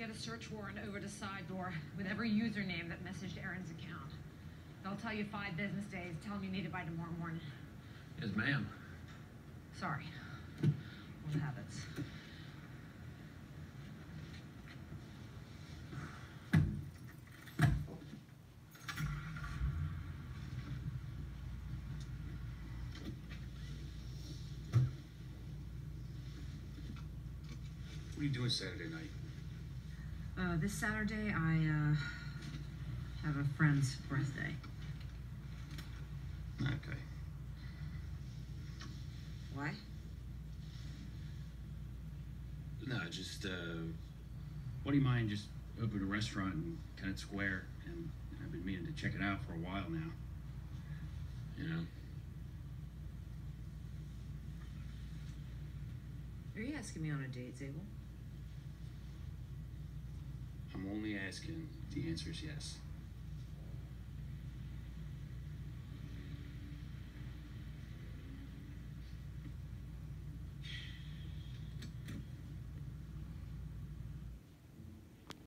Get a search warrant over to Sidedoor with every username that messaged Erin's account. They'll tell you five business days. Tell them you need it by tomorrow morning. Yes, ma'am. Sorry. Old habits. What are you doing Saturday night? Uh, this Saturday, I uh, have a friend's birthday. Okay. Why? No, just, uh, what do you mind just open a restaurant in Kennett Square? And I've been meaning to check it out for a while now. You know? Are you asking me on a date, Zabel? Only asking. The answer is yes.